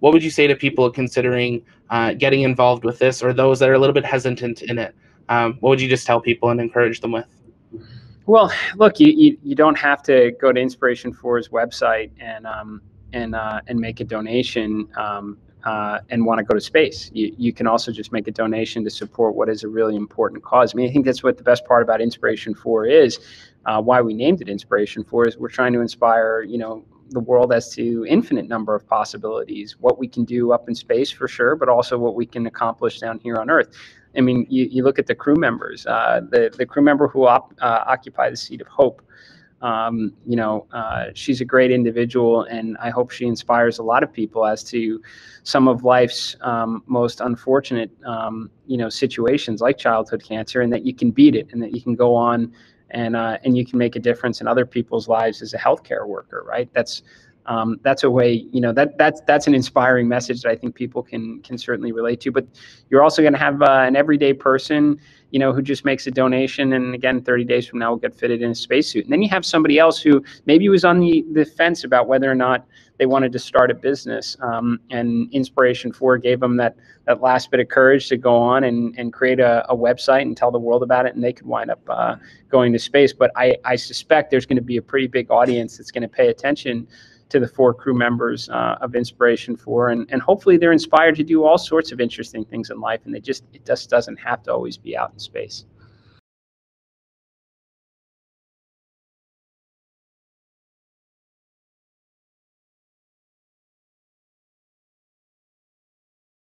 what would you say to people considering uh, getting involved with this or those that are a little bit hesitant in it? Um, what would you just tell people and encourage them with? Well, look, you, you, you don't have to go to Inspiration 4's website and um, and uh, and make a donation um, uh, and want to go to space. You, you can also just make a donation to support what is a really important cause. I mean, I think that's what the best part about Inspiration 4 is. Uh, why we named it Inspiration 4 is we're trying to inspire, you know, the world as to infinite number of possibilities, what we can do up in space for sure, but also what we can accomplish down here on Earth. I mean, you, you look at the crew members, uh, the, the crew member who op, uh, occupy the seat of hope. Um, you know, uh, she's a great individual, and I hope she inspires a lot of people as to some of life's um, most unfortunate, um, you know, situations like childhood cancer, and that you can beat it, and that you can go on and uh, and you can make a difference in other people's lives as a healthcare worker, right? That's um, that's a way, you know, that that's that's an inspiring message that I think people can can certainly relate to. But you're also going to have uh, an everyday person, you know, who just makes a donation, and again, 30 days from now, will get fitted in a spacesuit. And then you have somebody else who maybe was on the the fence about whether or not they wanted to start a business, um, and Inspiration Four gave them that that last bit of courage to go on and and create a, a website and tell the world about it, and they could wind up uh, going to space. But I I suspect there's going to be a pretty big audience that's going to pay attention to the four crew members uh, of Inspiration 4. And, and hopefully they're inspired to do all sorts of interesting things in life. And they just, it just doesn't have to always be out in space.